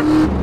Thank you.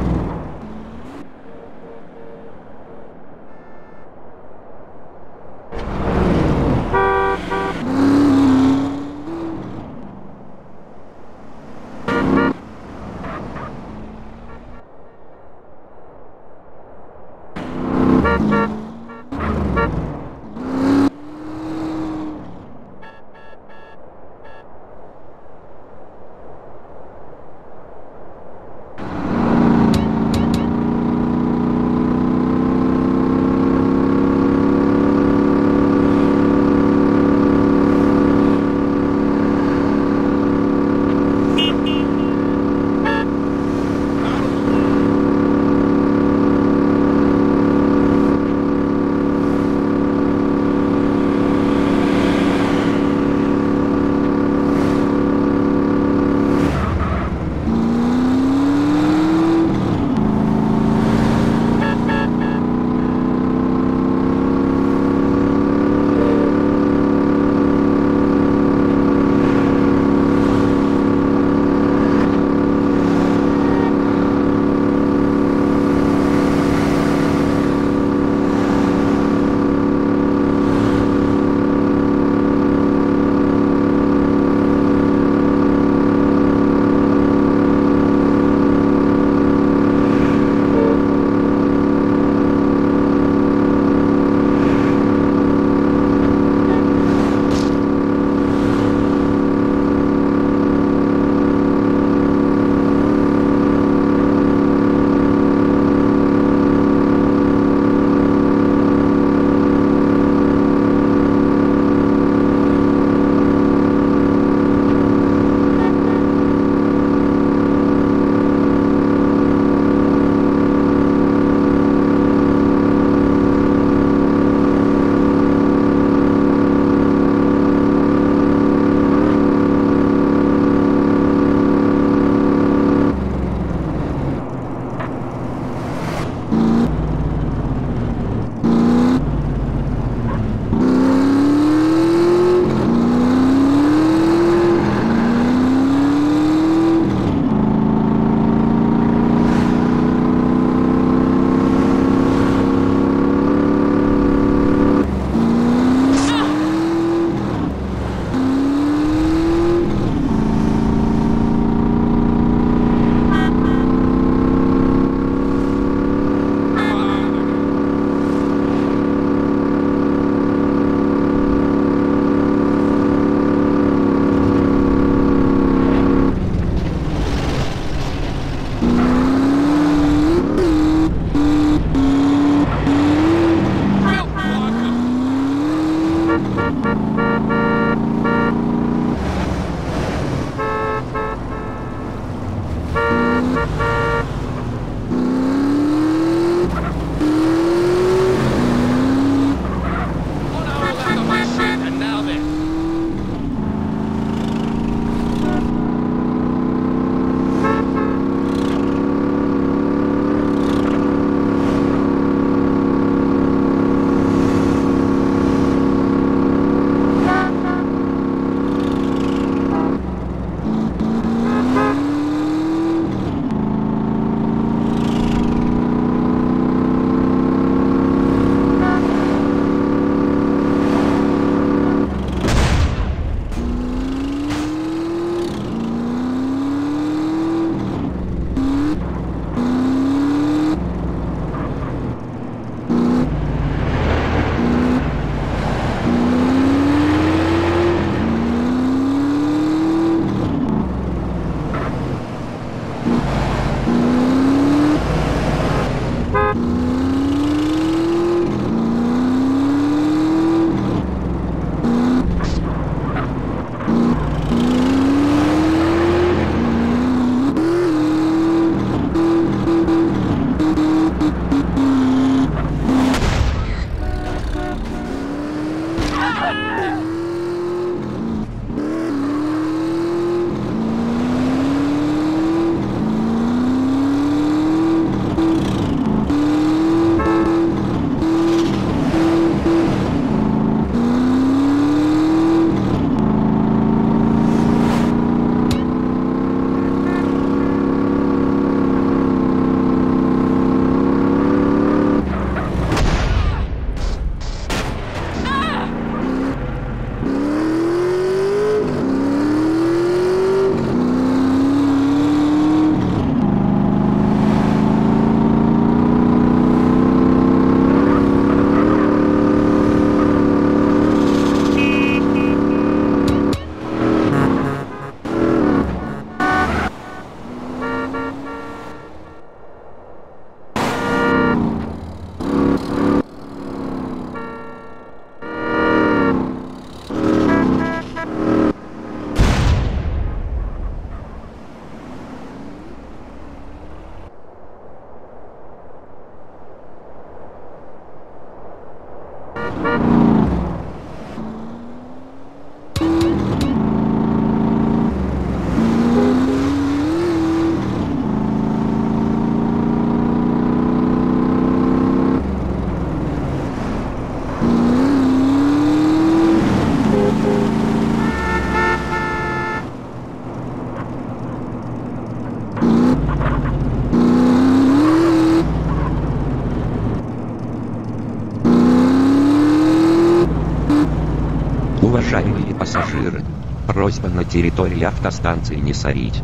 Уважаемые пассажиры, просьба на территории автостанции не сорить.